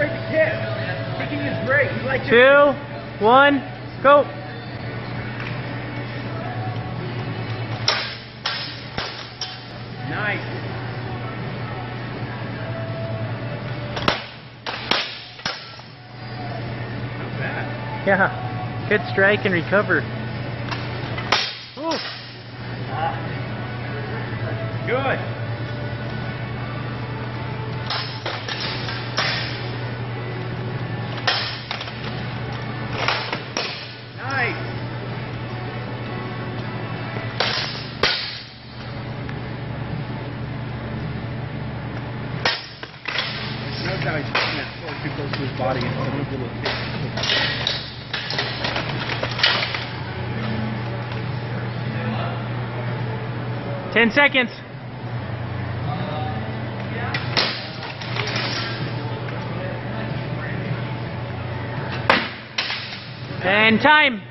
afraid to kick. Kicking is great. He likes Two, one, go. Nice. Not bad. Yeah. Good strike and recover. Ooh. Good. Too close to his body and some little. Ten seconds. And time.